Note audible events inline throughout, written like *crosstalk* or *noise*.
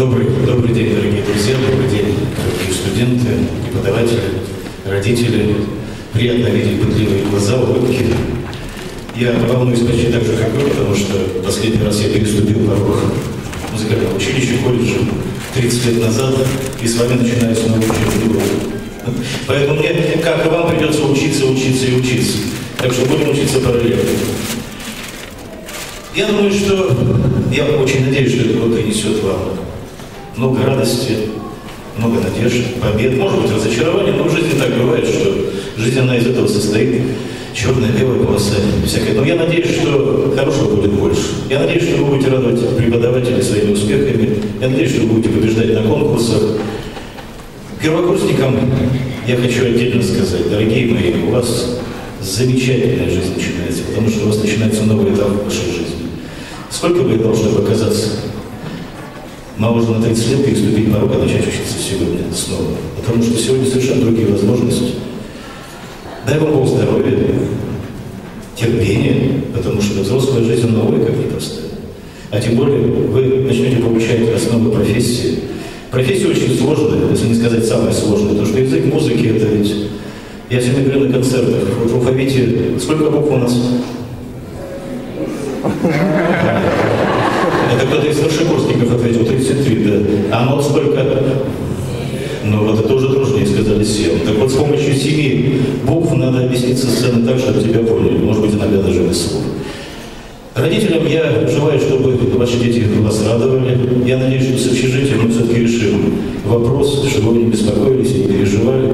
Добрый, добрый день, дорогие друзья, добрый день, дорогие студенты, преподаватели, родители. Приятно видеть пытливые глаза, улыбки. Я волнуюсь почти так же, как вы, потому что последний раз я переступил порог музыкального училища, колледжа 30 лет назад, и с вами начинаю снова учебный год. Поэтому мне, как и вам, придется учиться, учиться и учиться. Так что будем учиться параллельно. Я думаю, что, я очень надеюсь, что этот год принесет вам много радости, много надежд, побед, может быть, разочарования, но в жизни так бывает, что жизнь, она из этого состоит, черная, белая полоса, всякое. Но я надеюсь, что хорошего будет больше. Я надеюсь, что вы будете радовать преподавателей своими успехами. Я надеюсь, что вы будете побеждать на конкурсах. Первокурсникам я хочу отдельно сказать, дорогие мои, у вас замечательная жизнь начинается, потому что у вас начинается новый этап в вашей жизни. Сколько бы это должно показаться? Моложе на 30 лет переступить порог и начать учиться сегодня снова. Потому что сегодня совершенно другие возможности. Дай вам Бог здоровья, терпения, потому что взрослая жизнь новая, как непростая. А тем более вы начнете получать основы профессии. Профессия очень сложная, если не сказать самая сложная, потому что язык музыки это ведь... Я сегодня говорил на концертах, вот в алфавите сколько букв у нас? *laughs* Это кто-то из старшекурсников ответил, 33, да. Нот сколько? Ну вот это уже труднее сказали 7. Так вот с помощью семи букв надо объяснить со сцены так, чтобы тебя поняли. Может быть, иногда даже без слов. Родителям я желаю, чтобы ваши дети вас радовали. Я надеюсь, что с общежитием мы все-таки решим вопрос, чтобы вы не беспокоились и не переживали.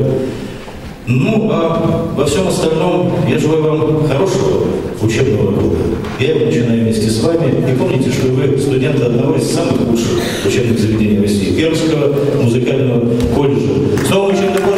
Ну, а во всем остальном я желаю вам хорошего учебного года. Я начинаю вместе с вами. И помните, что вы студенты одного из самых лучших учебных заведений России, Пермского музыкального колледжа. С новым учебным годом!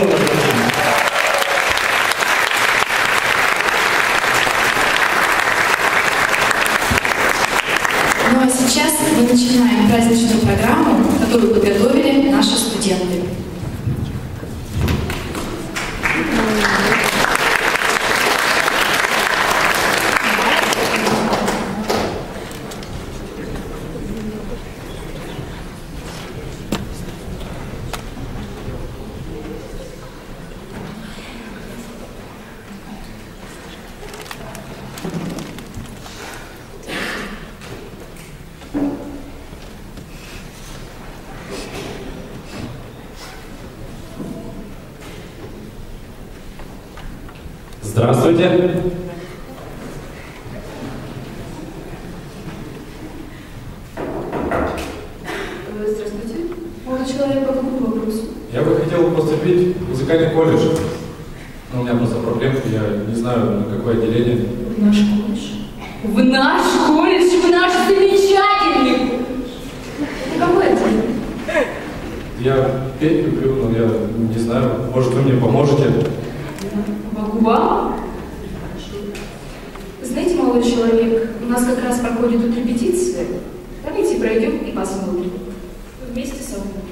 Но у меня просто проблемка, я не знаю, на какое отделение. В наш колледж. В наш колледж, в наш замечательный колледж. Это какой отдел? Я петь люблю, но я не знаю, может вы мне поможете? Могу вам? Знаете, молодой человек, у нас как раз проходит тут репетиция. Давайте пройдем и посмотрим. Вместе со мной.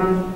Ну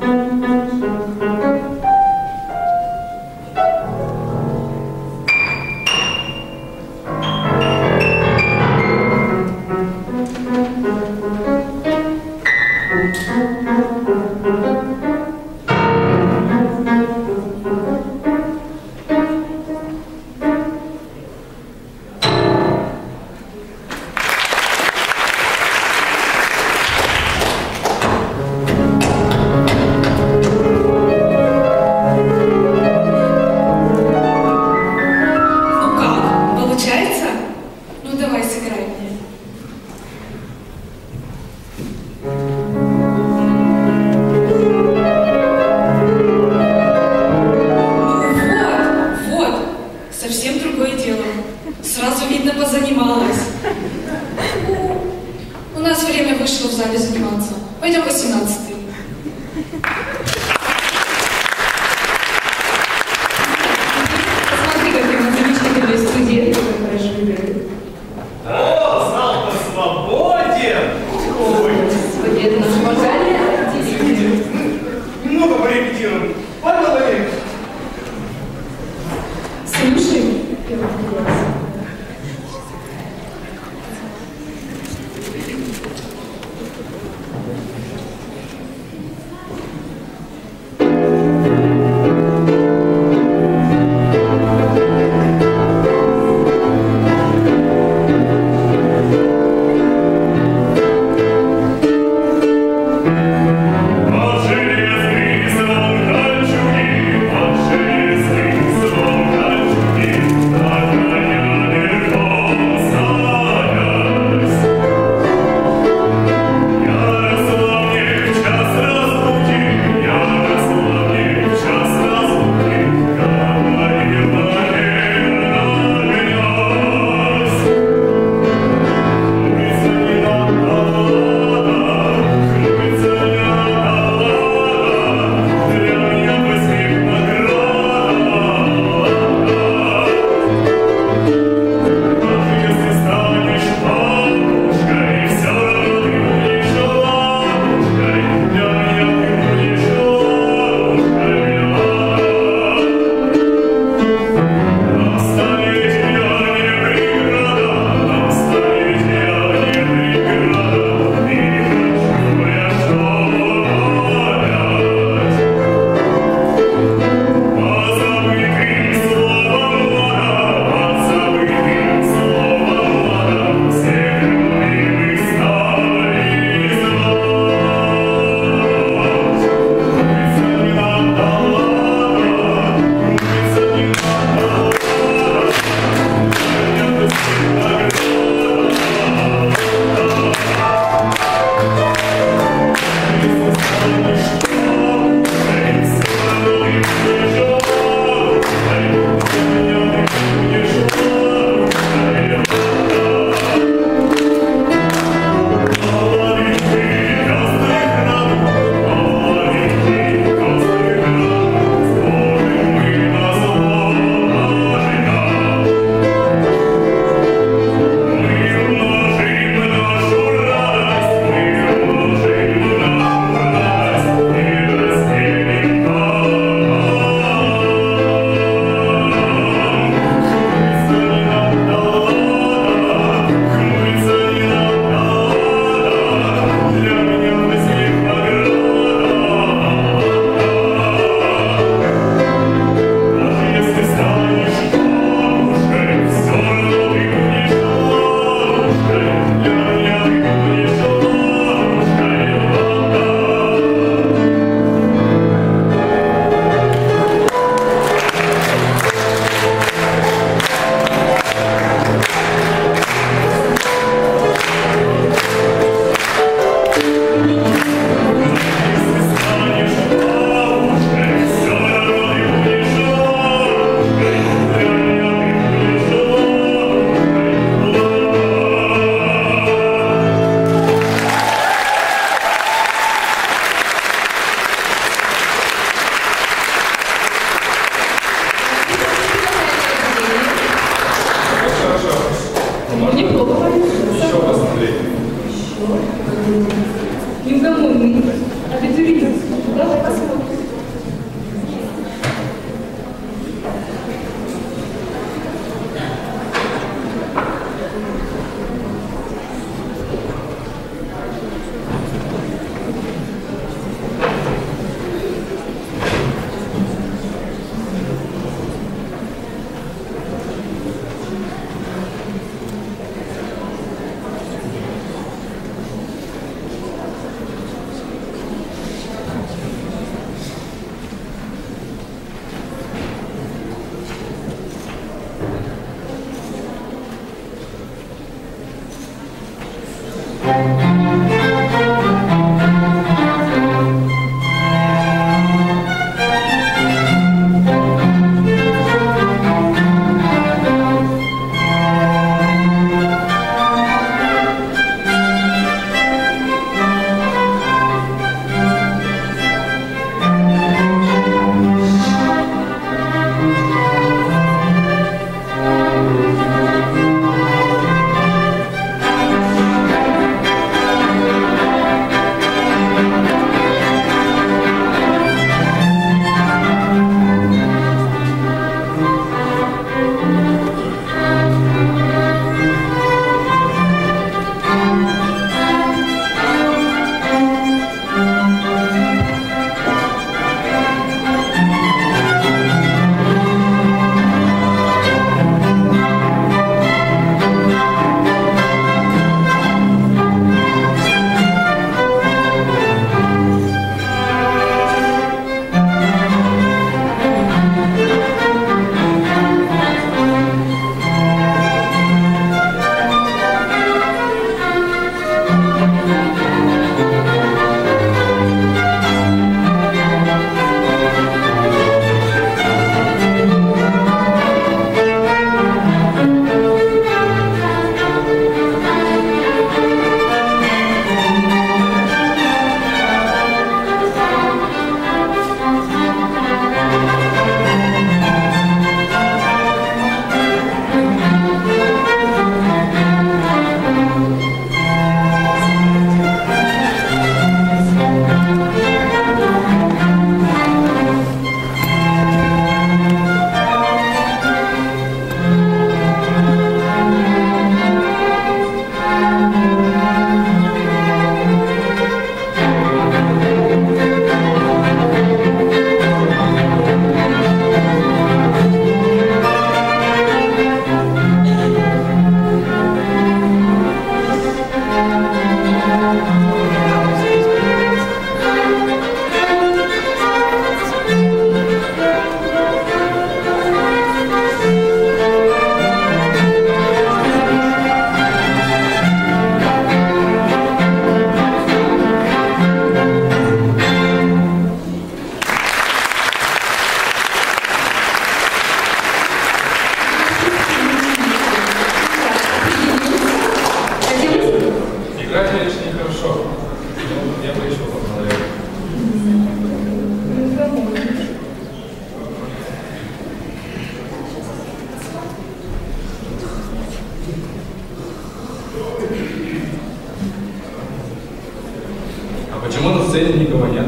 сцене никого нет.